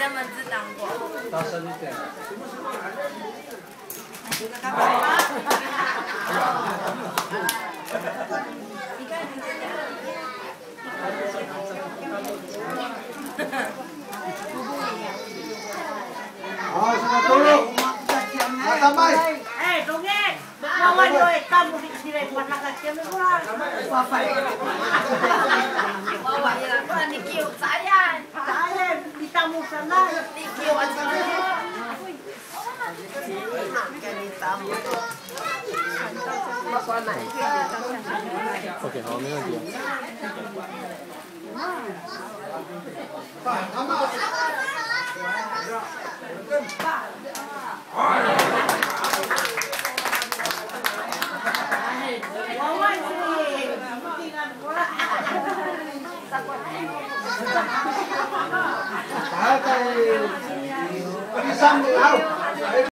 他们知道过。大声一点。好，现在走路，马上迈。Eh, dongeng. Bawa yo kamu di sini mana kacang itu lah. OK，好，没问题。 Isang out.